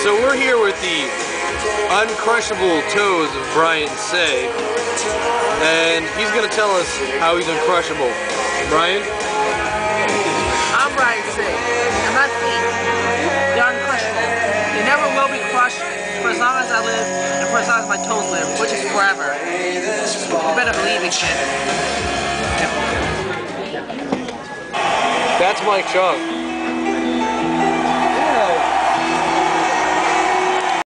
So we're here with the uncrushable toes of Brian Tse, and he's gonna tell us how he's uncrushable. Brian? I'm Brian Tse, and my feet, they're uncrushable. They never will be crushed for as long as I live and for as long as my toes live, which is forever. You better believe it, kid. That's Mike Chung.